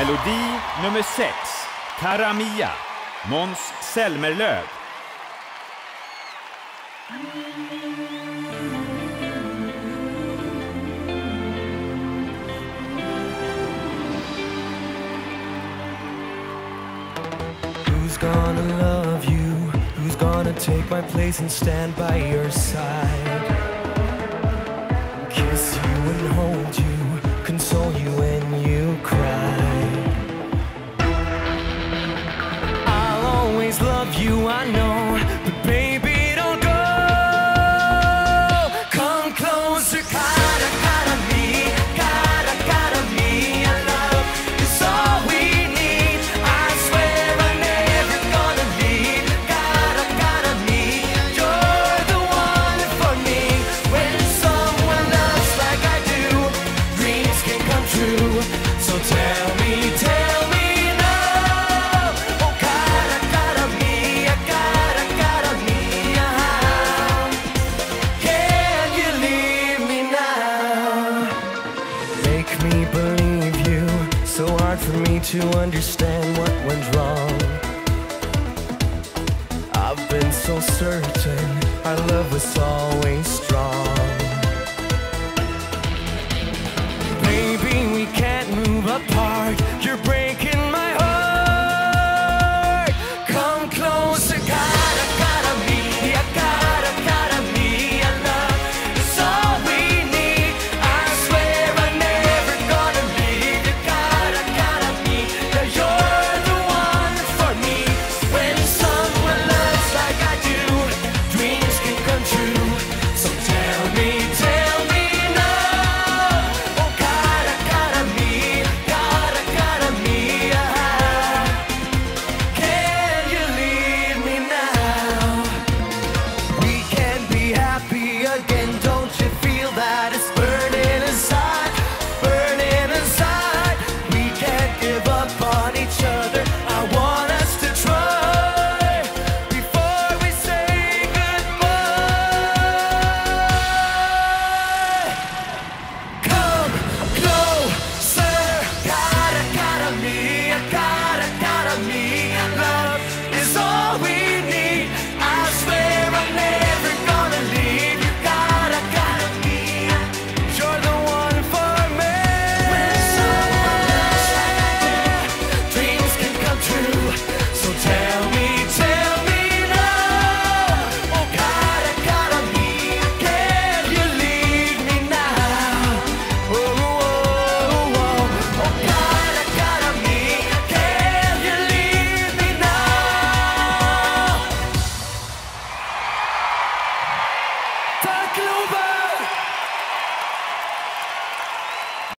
Melodi nummer 6, Cara Mia, Måns Zelmerlöw. Who's gonna love you? Who's gonna take my place and stand by your side? Kiss you and hold you love you, I know. for me to understand what went wrong. I've been so certain our love was always strong. Glover!